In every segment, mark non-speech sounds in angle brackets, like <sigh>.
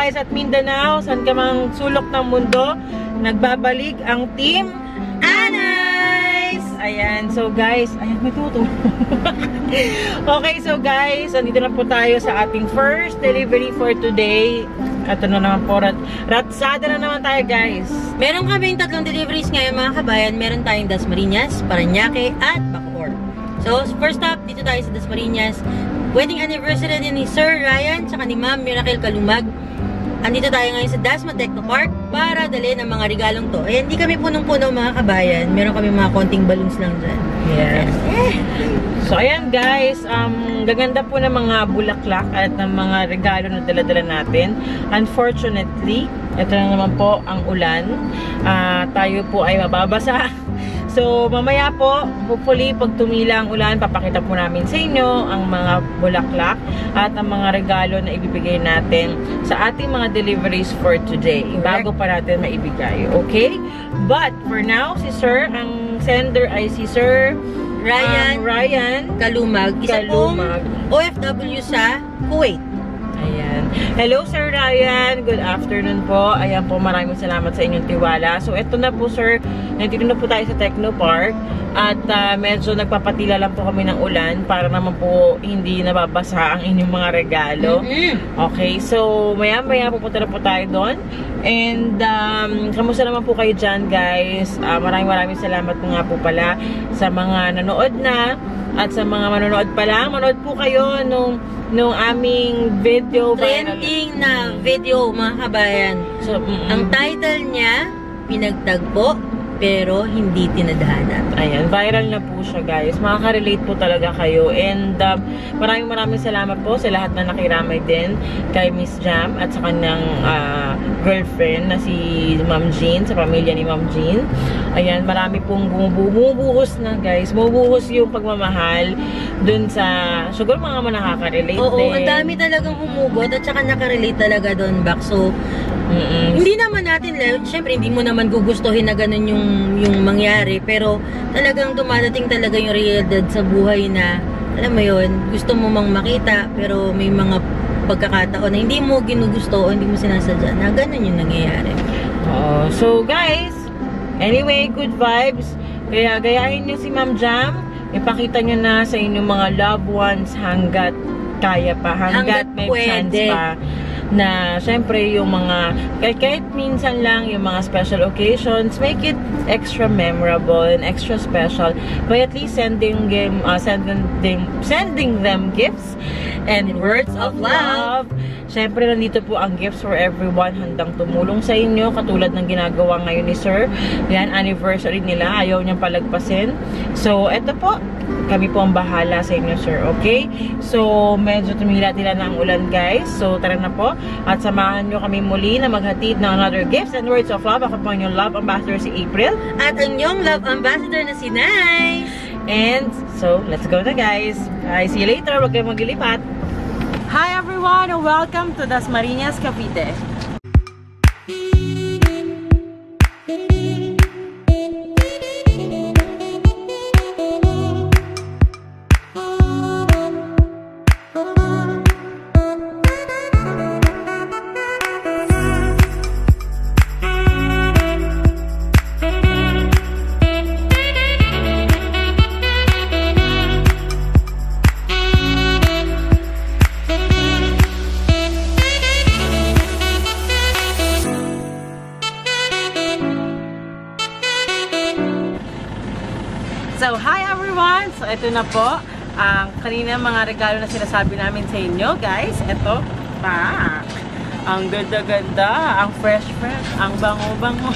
Visayas at Mindanao. San ka mang sulok ng mundo. Nagbabalik ang team Anays! Ayan, so guys, ayan, may tuto. <laughs> okay, so guys, andito na po tayo sa ating first delivery for today. Ito na naman po, rat ratsada na naman tayo guys. Meron kaming tatlong deliveries ngayon mga kabayan. Meron tayong Dasmariñas, Paranaque, at Bacoor. So, first up, dito tayo sa Dasmariñas. Wedding anniversary ni Sir Ryan tsaka ni Ma'am Miracle Kalumag. Andito tayo ngayon sa Dasma Techno Park para dalhin ang mga regalong to. Eh, hindi kami punong-puno mga kabayan. Meron kami mga konting balloons lang dyan. Yes. So, ayan guys, um, gaganda po ng mga bulaklak at ng mga regalo na dala-dala natin. Unfortunately, ito na naman po ang ulan. Ah, tayo po ay mababasa. So, mamaya po, hopefully, pag tumila ang ulan, papakita po namin sa inyo ang mga bulaklak at ang mga regalo na ibibigay natin sa ating mga deliveries for today. Bago pa natin maibigay, okay? But, for now, si Sir, ang sender ay si Sir Ryan um, Ryan Kalumag. Isa Kalumag. pong OFW sa Kuwait. Ayan. Hello, Sir Ryan. Good afternoon po. Ayan po, maraming salamat sa inyong tiwala. So, ito na po, Sir. Nandito na po tayo sa Techno Park. At ah, medyo nagpapatila lang po kami ng ulan para naman po hindi nababasa ang inyong mga regalo. Okay, so maya-maya pupunta na po tayo doon. And um, kamusta naman po kayo dyan, guys? Ah, maraming maraming salamat po nga po pala sa mga nanood na at sa mga manonood pa lang. Manood po kayo nung, nung aming video. Trending na video mga kabayan. So, mm, Ang title niya, Pinagtagpo, pero hindi tinadhana. Ayan, viral na po siya guys. Makaka-relate po talaga kayo. And um, maraming maraming salamat po sa lahat na nakiramay din kay Miss Jam at sa kanyang ah, girlfriend na si Ma'am Jean, sa pamilya ni Ma'am Jean. Ayan, marami pong bumubu- bumubuhos na guys. Bumubuhos yung pagmamahal dun sa, siguro mga mga nakaka-relate Oo, din. ang dami talagang humugot at saka nakarelate talaga doon back. So, Mm-mm. hindi naman natin, syempre hindi mo naman gugustuhin na ganun yung, yung mangyari. Pero talagang dumadating talaga yung realidad sa buhay na, alam mo yon gusto mo mang makita pero may mga pagkakataon na hindi mo ginugusto o hindi mo sinasadya na ganun yung nangyayari. Oo. So, guys, anyway, good vibes. Kaya gayahin nyo si Ma'am Jam. Ipakita nyo na sa inyong mga loved ones hanggat kaya pa. Hanggat, Hanggat may pwede. chance pa na syempre yung mga kahit, kahit minsan lang yung mga special occasions make it extra memorable and extra special by at least sending them uh, sending them sending them gifts and words of love Siyempre, nandito po ang gifts for everyone handang tumulong sa inyo, katulad ng ginagawa ngayon ni Sir. Yan, anniversary nila. Ayaw niyang palagpasin. So, eto po. Kami po ang bahala sa inyo, Sir. Okay? So, medyo tumila-tila na ang ulan, guys. So, tara na po. At samahan niyo kami muli na maghatid ng another gifts and words of love. Ako po ang inyong love ambassador si April. At ang yung love ambassador na si Nice! And, so, let's go na, guys. I see you later. Huwag kayong maglilipat. Hi everyone welcome to Dasmariñas, Cavite. Na po ang kanina mga regalo na sinasabi namin sa inyo, guys. Ito, pa. Ang ganda-ganda, ang fresh-fresh, ang bango-bango.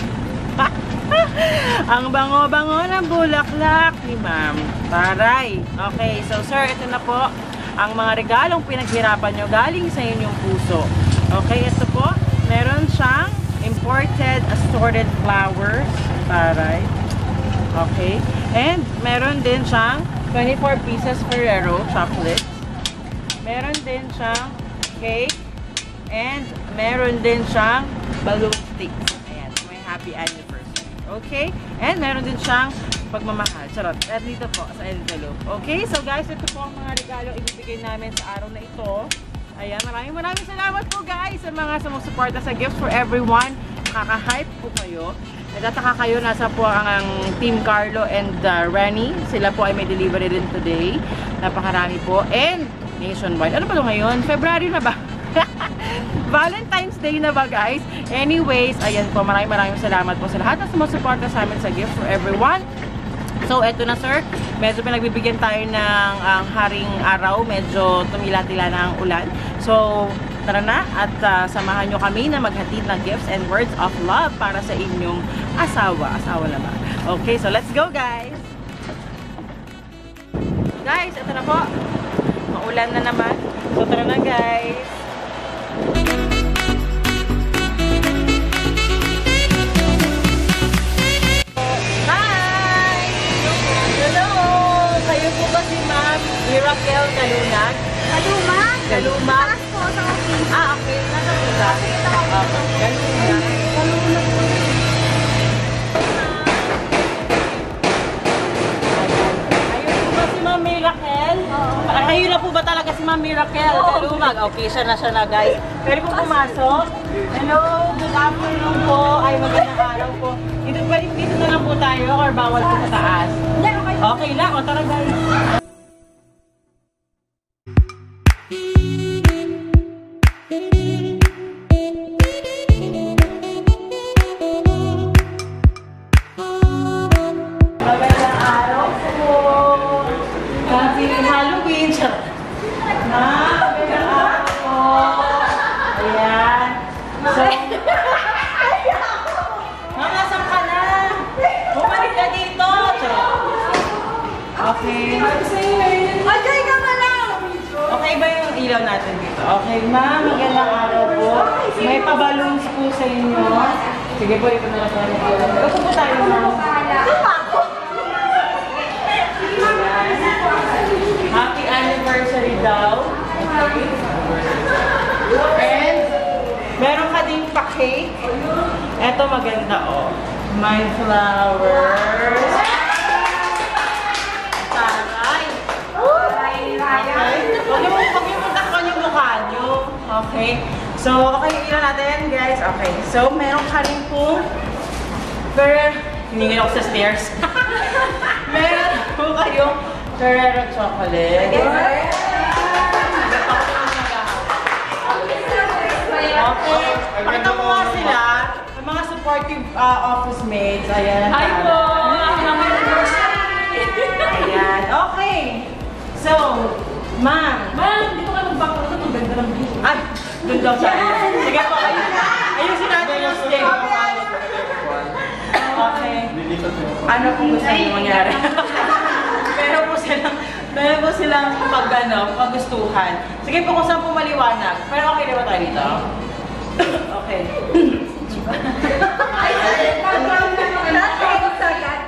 <laughs> ang bango-bango ng bulaklak ni ma'am. Taray! Okay, so sir, ito na po ang mga regalong pinaghirapan nyo galing sa inyong puso. Okay, ito po. Meron siyang imported assorted flowers. Taray. Okay. And meron din siyang 24 pieces Ferrero chocolates. Meron din siyang cake. And meron din siyang balloon sticks. Ayan. May happy anniversary. Okay? And meron din siyang pagmamahal. Charot. At dito po sa envelope. Okay? So guys, ito po ang mga regalo ibibigay namin sa araw na ito. Ayan, maraming maraming salamat po guys sa mga sumusuporta sa Gifts for Everyone. Nakaka-hype po kayo. Nagtataka kayo, nasa po ang, Team Carlo and uh, Renny. Sila po ay may delivery din today. Napakarami po. And nationwide. Ano pa ito ngayon? February na ba? <laughs> Valentine's Day na ba guys? Anyways, ayan po. Maraming maraming salamat po sa lahat na sumusuporta sa amin sa Gifts for Everyone. So, eto na sir. Medyo pinagbibigyan tayo ng ang haring araw. Medyo tumila-tila na ang ulan. So, tara na at ah, samahan nyo kami na maghatid ng gifts and words of love para sa inyong asawa. Asawa naman. Okay, so let's go guys! Guys, eto na po. Maulan na naman. So, tara na guys. Hi! Hello! Kayo po ba si Ma'am Miracle Kalunag? Kalumang? Kalumang? Po sa office. Ah, okay. Nasa po ka? Okay. Si Ma'am Miracle? Oo. Ah, na po ba talaga si Ma'am Miracle? Okay, siya na siya na guys. Pwede po pumasok. Hello, good afternoon po. Ay, magandang araw po. Dito rin dito na lang po tayo or bawal po sa taas? Okay. Okay lang. O, tara guys. Okay. Ka na lang! Okay ba yung ilaw natin dito? Okay, ma'am. Magandang araw po. May pa-balloons po sa inyo. Sige po, ito na lang tayo. Ito po tayo, ma'am. Happy anniversary daw. And, meron ka ding pa-cake. Ito maganda, oh. My flowers. Okay. So, okay, ilan natin, guys. Okay. So, meron ka rin po. Pero, hindi ako sa stairs. <laughs> meron po kayong Ferrero chocolate. Okay. Pakita mo nga sila. Yung mga supportive uh, office mates. Ayan. Hi po! Ayan. Okay. So, ma'am. Ma'am, dito ka mag-background sa ganda ng view. Ay, doon daw tayo. Sige po, ayun. Ayusin natin yung stick. Okay. Ano kung gusto niyo mangyari? <laughs> meron po silang, meron po silang pag, ano, paggustuhan. Sige po kung saan po maliwanag. Pero okay na ba tayo dito? <laughs> okay.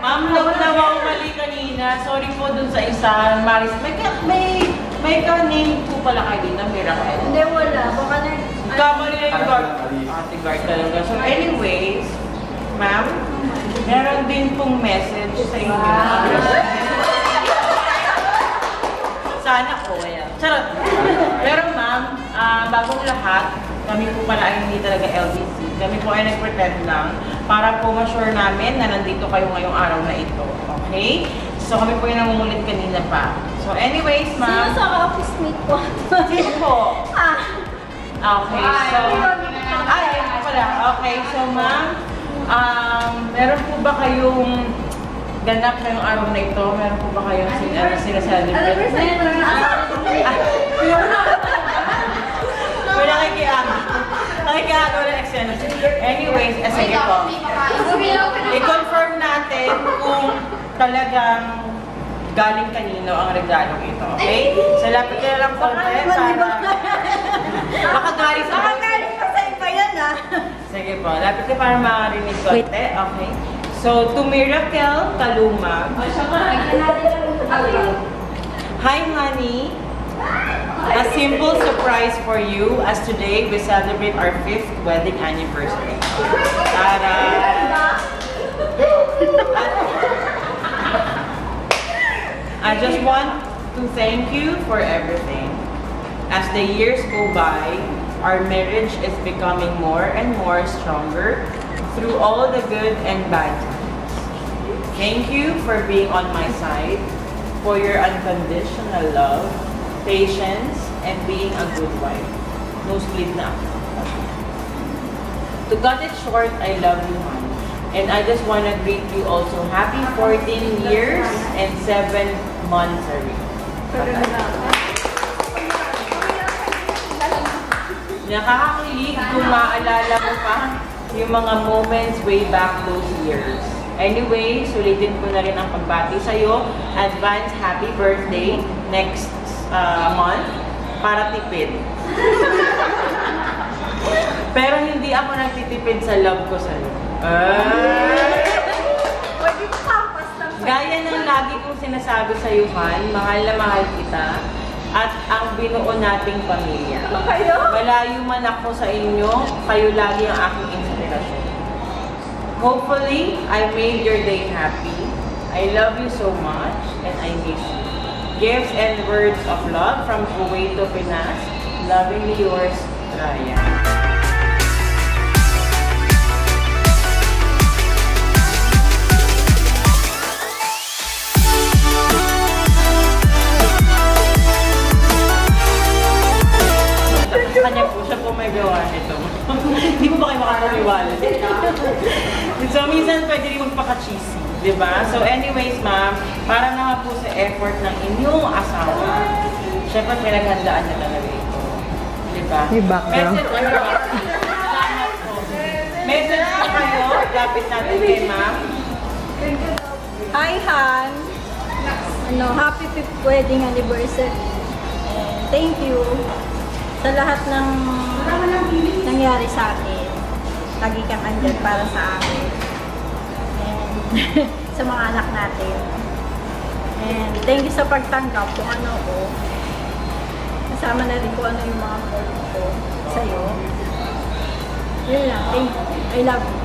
Ma'am, huwag na ako mali kanina. Sorry po dun sa isa. Maris, may, may, may ka-name po pala kayo dito, Miracle. Hindi, wala. Baka na... Kamali na yung guard. Ate guard talaga. So anyways, ma'am, meron din pong message sa inyo. Sana ko, kaya. Charot. Pero ma'am, ah, bagong lahat, kami po pala ay hindi talaga LBC. Kami po ay nag-pretend lang para po ma-sure namin na nandito kayo ngayong araw na ito. Okay? So kami po yung namumulit kanina pa. So anyways, Sino ma'am. sa office mate ko? Sino po? <laughs> ah, Okay, so... Ay, ayun po pala. Okay, so ma'am, um, meron po ba kayong ganap ngayong araw na ito? Meron po ba kayong sin ano, alam mo sinaselebrate? sa'yo na <laughs> lang. May nakikiaga. Nakikiaga na eksena. Anyways, eh, sige po. I-confirm natin kung talagang galing kanino ang regalo ito, okay? So, lapit ka na lang konti para... Baka galing sa... Baka galing pa sa iba yan, ah. Sige po, lapit ka para makarinig konti. Okay. So, to Miracle Kalumag. Hi, honey. A simple surprise for you as today we celebrate our fifth wedding anniversary. Tara! <laughs> I just want to thank you for everything. As the years go by, our marriage is becoming more and more stronger through all the good and bad times. Thank you for being on my side, for your unconditional love, patience, and being a good wife. No split na. To cut it short, I love you. And I just want to greet you also happy 14 years and 7 months Nakakakilig kung maalala mo pa yung mga moments way back those years. Anyway, sulitin ko na rin ang pagbati sa'yo. Advance happy birthday next uh, month para tipid. <laughs> Pero hindi ako nagtitipid sa love ko sa'yo. Pwede ko pampas lang sa Gaya ng lagi kong sinasabi sa iyo, Han, mahal na mahal kita at ang binuo nating pamilya. Ano kayo? Malayo man ako sa inyo, kayo lagi ang aking inspirasyon. Hopefully, I made your day happy. I love you so much and I miss you. Gifts and words of love from Kuwait to Pinas. Lovingly yours, Ryan. Po may gawa nito. <laughs> Hindi mo ba kayo makakaliwala? <laughs> so, minsan pwede rin magpaka-cheesy, di ba? So, anyways, ma'am, para naman po sa effort ng inyong asawa, syempre pinaghandaan na talaga ito. Di ba? May background. Message ano po kayo, lapit natin kay ma'am. Hi, Han. Ano, happy fifth wedding anniversary. Thank you sa lahat ng nangyari sa akin. Lagi kang andyan para sa akin. And <laughs> sa mga anak natin. And thank you sa pagtanggap kung ano ko. Kasama na rin kung ano yung mga fault ko sa'yo. Yun lang. Thank you. I love you.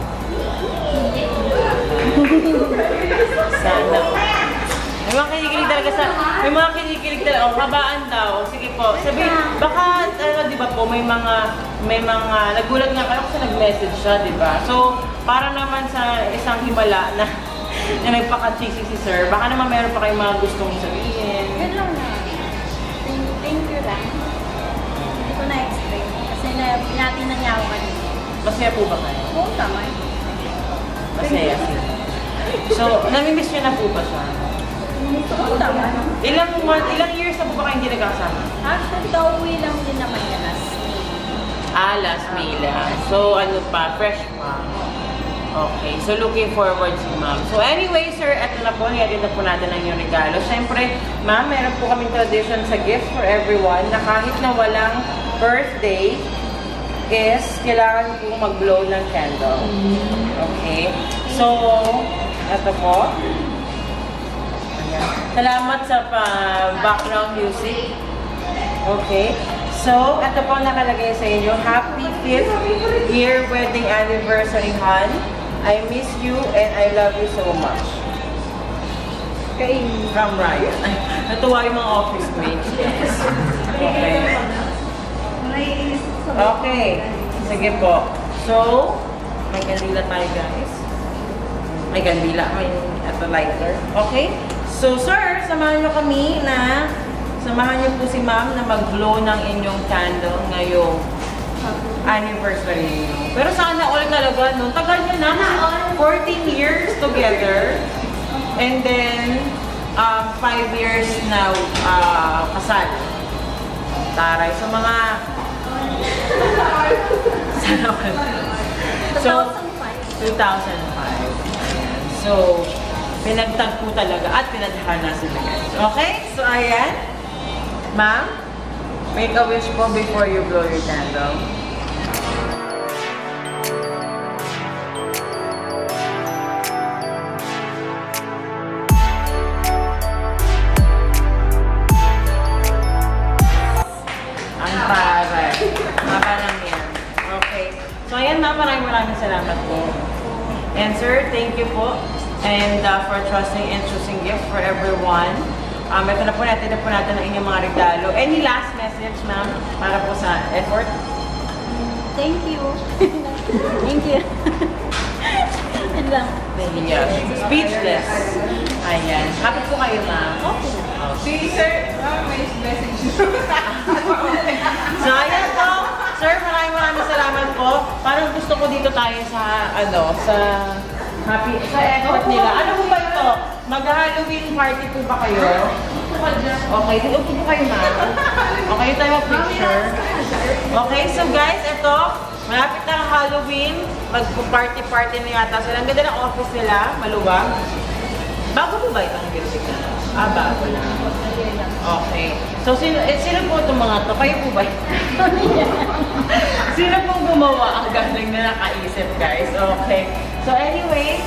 Sana. <laughs> May mga kinikilig talaga sa... May mga kinikilig talaga. Oh, habaan daw. Sige po. Sabi, baka, ano, di ba po, may mga... May mga... Nagulat nga kayo kasi nag-message siya, di ba? So, para naman sa isang himala na na nagpaka-cheesy si sir, baka naman meron pa kayong mga gustong sabihin. Yun lang na. Thank, thank you lang. Hindi ko na-explain. Kasi na, natin na niya ako kanina. Masaya po ba kayo? Oo, tama. Masaya siya. So, namimiss niyo na po ba siya? Oo, tama. Ilang month, ilang years na po ba kayo hindi nagkakasama? Actually, kauwi lang din naman yan last Ah, last May lang. So, ano pa, fresh pa. Okay, so looking forward si ma'am. So anyway, sir, eto na po, niyari na po natin ang yung regalo. Siyempre, ma'am, meron po kaming tradition sa gift for everyone na kahit na walang birthday, is kailangan po mag-blow ng candle. Okay? So, eto po. Salamat sa pa- background music. Okay. So, ito po nakalagay sa inyo. Happy 5th year wedding anniversary, Han. I miss you and I love you so much. Kay From Ryan. <laughs> Natuwa yung mga office mates. Yes. Okay. Okay. Sige po. So, may kandila tayo, guys. May kandila. May ito lighter. Okay? So, sir, samahan nyo kami na samahan nyo po si ma'am na mag-blow ng inyong candle ngayong anniversary. Pero sana all talaga, no? Tagal nyo na. 14 years together. And then, um, 5 years na uh, kasal. Taray. <laughs> So, mga... Sana all. So, 2005. 2005. So, pinagtagpo talaga at pinadhana sila guys. Okay? So, ayan. Ma'am, make a wish po before you blow your candle. Ang taray. Mapa lang yan. Okay. So, ayan ma'am, maraming maraming salamat po. And sir, thank you po. And uh, for trusting and choosing gift for everyone. Um, ito na po natin, na po natin ang inyong mga regalo. Any last message, ma'am, para po sa effort? Thank you. <laughs> Thank you. Yan lang. Yeah, speechless. Ayan. Happy po kayo, ma'am. Okay. Si Sir, may message. <laughs> So, ayan po. Sir, maraming maraming salamat po. Parang gusto ko dito tayo sa, ano, sa happy, sa effort nila. Ano po ba ito? Mag-Halloween party po ba kayo? Okay, upo po kayo, ma'am. Okay, tayo mag-picture. Okay, so guys, ito, malapit na ang Halloween. Mag-party-party na yata sila. Ang ganda ng office nila, maluwag. Bago po ba itong building na? Ah, bago lang. Okay. So, sino, eh, sino po itong mga to? Kayo po ba? <laughs> sino pong gumawa ang galing na nakaisip, guys? Okay. So, anyway,